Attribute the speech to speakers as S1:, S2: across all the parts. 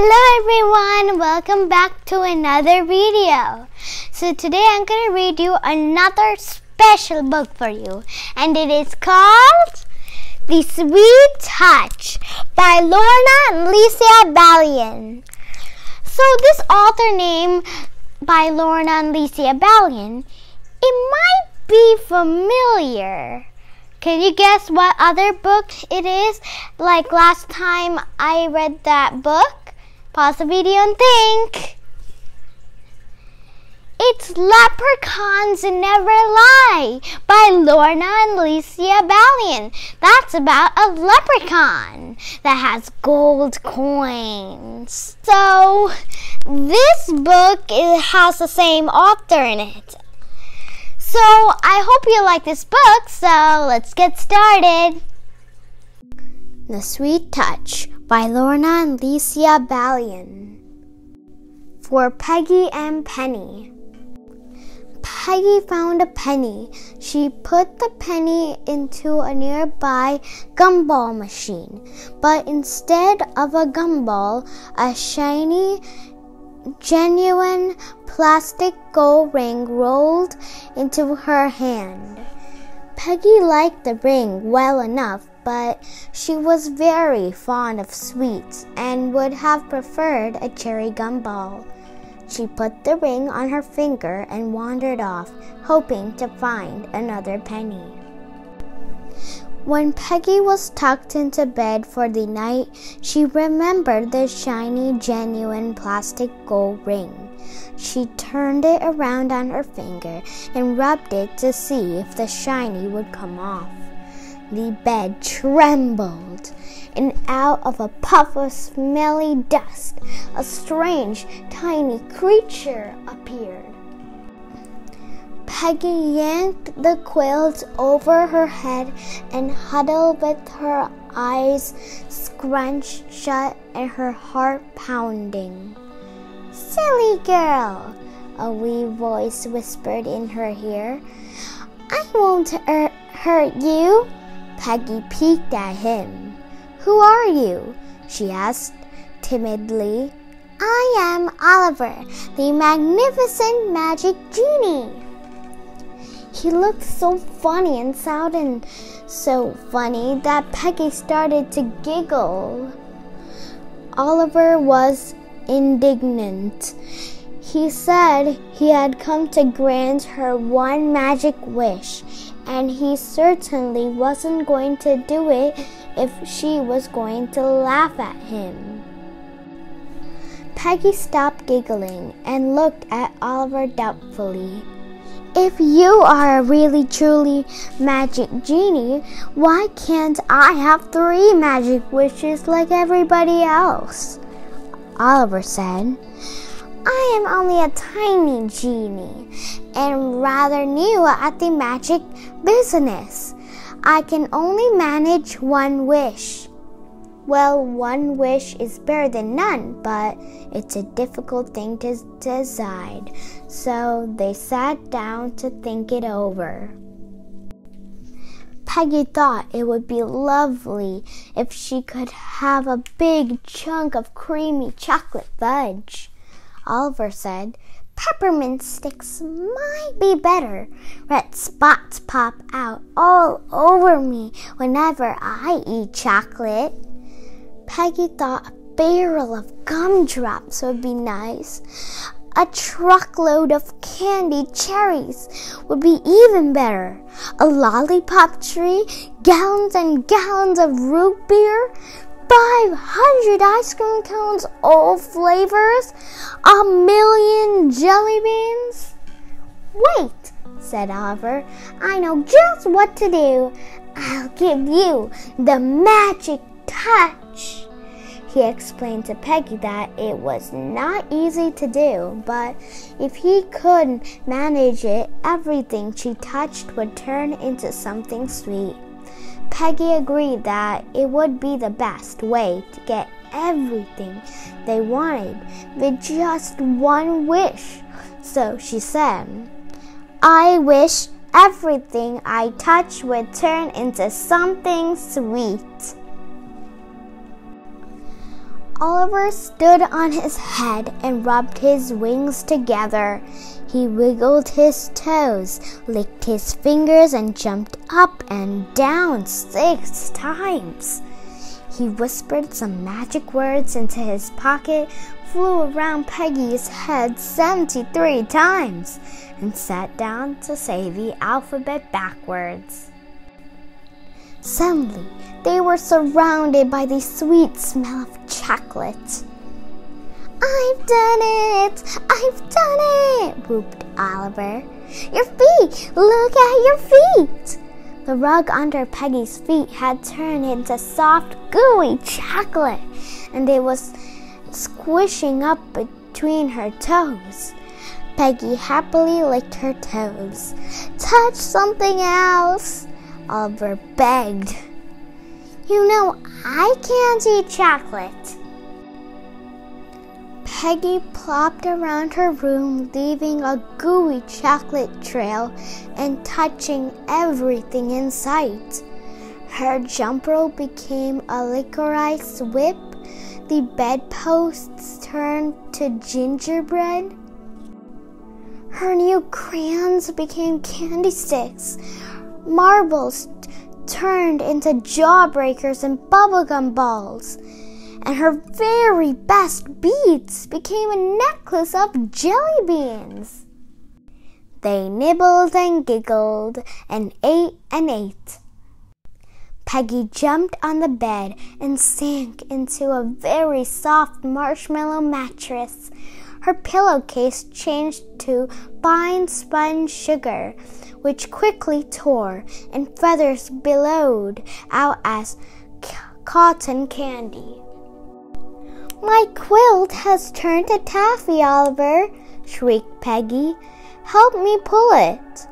S1: Hello everyone, welcome back to another video. So today I'm going to read you another special book for you and it is called The Sweet Touch by Lorna and Lecia Balian. So this author name by Lorna and Lecia Balian, it might be familiar. Can you guess what other book it is? Like last time I read that book? Pause the video and think. It's Leprechauns Never Lie by Lorna and Lecia Balian. That's about a leprechaun that has gold coins. So, this book has the same author in it. So, I hope you like this book, so let's get started. The Sweet Touch by Lorna and Lecia Balian. For Peggy and Penny. Peggy found a penny. She put the penny into a nearby gumball machine, but instead of a gumball, a shiny, genuine plastic gold ring rolled into her hand. Peggy liked the ring well enough, but she was very fond of sweets and would have preferred a cherry gumball. She put the ring on her finger and wandered off, hoping to find another penny. When Peggy was tucked into bed for the night, she remembered the shiny, genuine plastic gold ring. She turned it around on her finger and rubbed it to see if the shiny would come off. The bed trembled, and out of a puff of smelly dust, a strange, tiny creature appeared. Peggy yanked the quilt over her head and huddled with her eyes scrunched shut and her heart pounding. Silly girl, a wee voice whispered in her ear. I won't hurt you. Peggy peeked at him. Who are you? she asked timidly. I am Oliver, the magnificent magic genie. He looked so funny and sounded so funny that Peggy started to giggle. Oliver was indignant. He said he had come to grant her one magic wish, and he certainly wasn't going to do it if she was going to laugh at him. Peggy stopped giggling and looked at Oliver doubtfully. If you are a really truly magic genie, why can't I have three magic wishes like everybody else? Oliver said. I am only a tiny genie and rather new at the magic business. I can only manage one wish. Well, one wish is better than none, but it's a difficult thing to decide. So they sat down to think it over. Peggy thought it would be lovely if she could have a big chunk of creamy chocolate fudge. Oliver said, Peppermint sticks might be better. Red spots pop out all over me whenever I eat chocolate. Peggy thought a barrel of gumdrops would be nice. A truckload of candied cherries would be even better. A lollipop tree, gallons and gallons of root beer, 500 ice cream cones, all flavors, a million jelly beans. Wait, said Oliver. I know just what to do. I'll give you the magic touch. He explained to Peggy that it was not easy to do, but if he could manage it, everything she touched would turn into something sweet. Peggy agreed that it would be the best way to get everything they wanted with just one wish. So she said, I wish everything I touch would turn into something sweet. Oliver stood on his head and rubbed his wings together. He wiggled his toes, licked his fingers, and jumped up and down six times. He whispered some magic words into his pocket, flew around Peggy's head 73 times, and sat down to say the alphabet backwards. Suddenly, they were surrounded by the sweet smell of chocolate. I've done it! I've done it! whooped Oliver. Your feet! Look at your feet! The rug under Peggy's feet had turned into soft, gooey chocolate, and it was squishing up between her toes. Peggy happily licked her toes. Touch something else, Oliver begged. You know, I can't eat chocolate. Peggy plopped around her room, leaving a gooey chocolate trail and touching everything in sight. Her jump rope became a licorice whip. The bedposts turned to gingerbread. Her new crayons became candy sticks. Marbles turned into jawbreakers and bubblegum balls, and her very best beads became a necklace of jelly beans. They nibbled and giggled and ate and ate. Peggy jumped on the bed and sank into a very soft marshmallow mattress. Her pillowcase changed to fine spun sugar which quickly tore, and feathers billowed out as cotton candy. My quilt has turned to taffy, Oliver, shrieked Peggy. Help me pull it.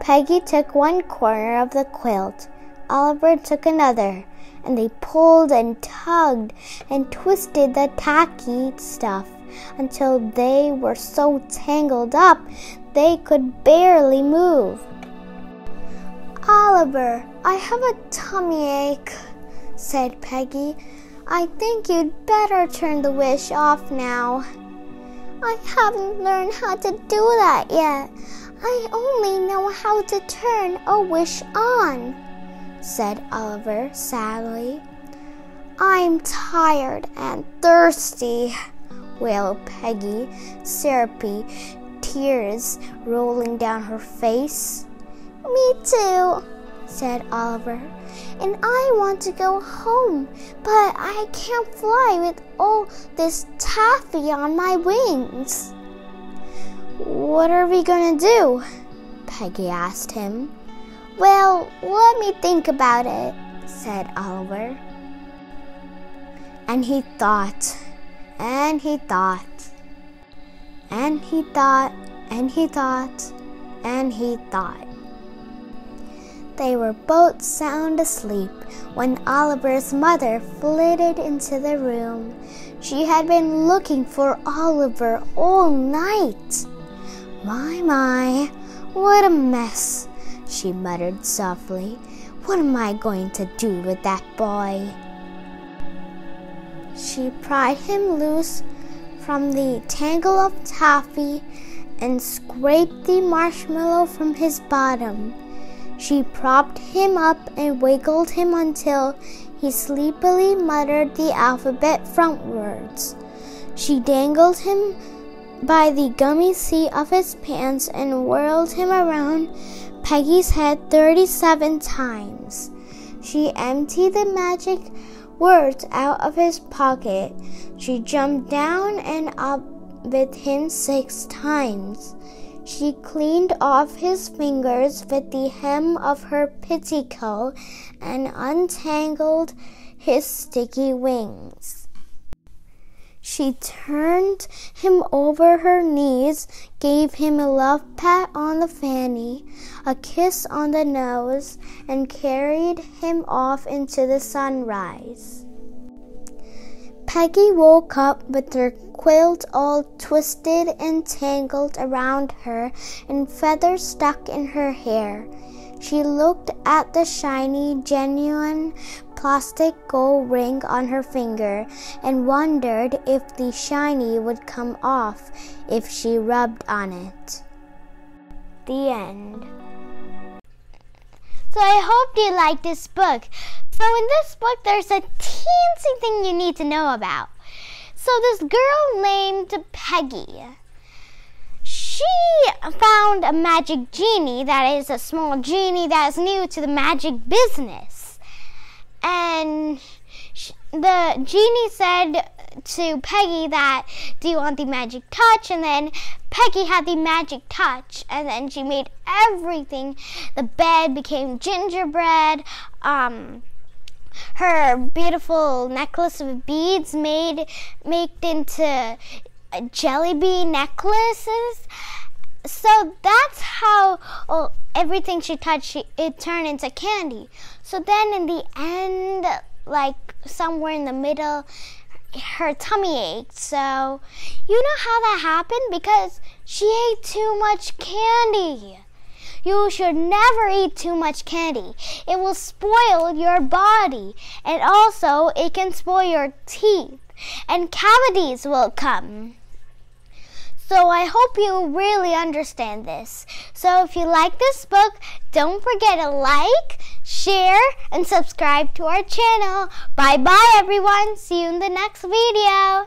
S1: Peggy took one corner of the quilt. Oliver took another, and they pulled and tugged and twisted the tacky stuff until they were so tangled up they could barely move. Oliver, I have a tummy ache, said Peggy. I think you'd better turn the wish off now. I haven't learned how to do that yet. I only know how to turn a wish on, said Oliver sadly. I'm tired and thirsty, wailed Peggy, syrupy tears rolling down her face. Me too, said Oliver. And I want to go home, but I can't fly with all this taffy on my wings. What are we going to do? Peggy asked him. Well, let me think about it, said Oliver. And he thought, and he thought, and he thought, and he thought, and he thought. They were both sound asleep when Oliver's mother flitted into the room. She had been looking for Oliver all night. My, my, what a mess, she muttered softly. What am I going to do with that boy? She pried him loose from the tangle of taffy and scraped the marshmallow from his bottom. She propped him up and wiggled him until he sleepily muttered the alphabet frontwards. She dangled him by the gummy seat of his pants and whirled him around Peggy's head 37 times. She emptied the magic words out of his pocket. She jumped down and up with him six times. She cleaned off his fingers with the hem of her petticoat and untangled his sticky wings. She turned him over her knees, gave him a love pat on the fanny, a kiss on the nose, and carried him off into the sunrise. Peggy woke up with her quilt all twisted and tangled around her and feathers stuck in her hair. She looked at the shiny, genuine plastic gold ring on her finger and wondered if the shiny would come off if she rubbed on it. The end. So I hope you like this book. So in this book, there's a teensy thing you need to know about. So this girl named Peggy, she found a magic genie that is a small genie that is new to the magic business. And the genie said to Peggy that, Do you want the magic touch? And then Peggy had the magic touch, and then she made everything. The bed became gingerbread. Um, her beautiful necklace of beads made made into jelly bean necklaces. So that's how well, everything she touched, she, it turned into candy. So then in the end, like somewhere in the middle, her tummy ached. So you know how that happened? Because she ate too much candy. You should never eat too much candy. It will spoil your body. And also, it can spoil your teeth. And cavities will come. So I hope you really understand this. So if you like this book, don't forget to like, share, and subscribe to our channel. Bye bye everyone. See you in the next video.